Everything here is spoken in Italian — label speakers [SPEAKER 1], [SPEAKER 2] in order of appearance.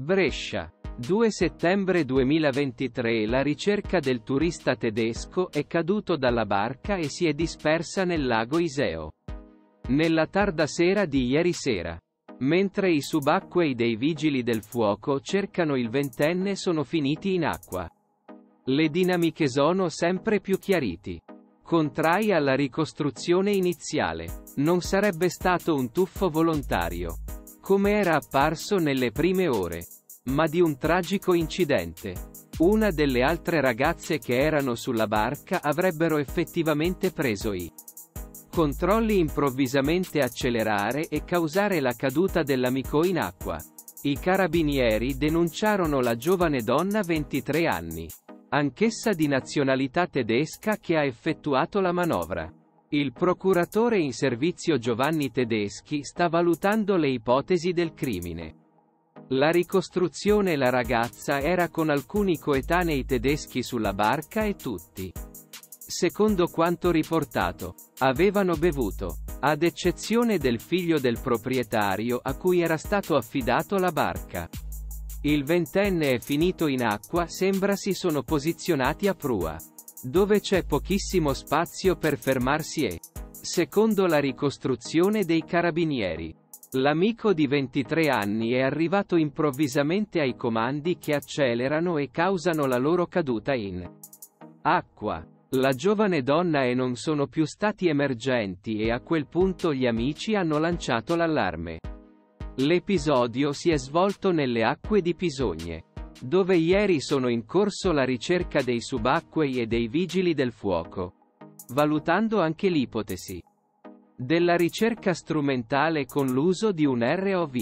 [SPEAKER 1] Brescia. 2 settembre 2023 La ricerca del turista tedesco è caduto dalla barca e si è dispersa nel lago Iseo. Nella tarda sera di ieri sera. Mentre i subacquei dei vigili del fuoco cercano il ventenne sono finiti in acqua. Le dinamiche sono sempre più chiariti. Contrai alla ricostruzione iniziale. Non sarebbe stato un tuffo volontario. Come era apparso nelle prime ore. Ma di un tragico incidente. Una delle altre ragazze che erano sulla barca avrebbero effettivamente preso i controlli improvvisamente accelerare e causare la caduta dell'amico in acqua. I carabinieri denunciarono la giovane donna 23 anni, anch'essa di nazionalità tedesca che ha effettuato la manovra. Il procuratore in servizio Giovanni Tedeschi sta valutando le ipotesi del crimine. La ricostruzione la ragazza era con alcuni coetanei tedeschi sulla barca e tutti Secondo quanto riportato, avevano bevuto, ad eccezione del figlio del proprietario a cui era stato affidato la barca. Il ventenne è finito in acqua sembra si sono posizionati a prua. Dove c'è pochissimo spazio per fermarsi e, secondo la ricostruzione dei carabinieri, l'amico di 23 anni è arrivato improvvisamente ai comandi che accelerano e causano la loro caduta in acqua. La giovane donna e non sono più stati emergenti e a quel punto gli amici hanno lanciato l'allarme. L'episodio si è svolto nelle acque di Pisogne, dove ieri sono in corso la ricerca dei subacquei e dei vigili del fuoco, valutando anche l'ipotesi della ricerca strumentale con l'uso di un ROV.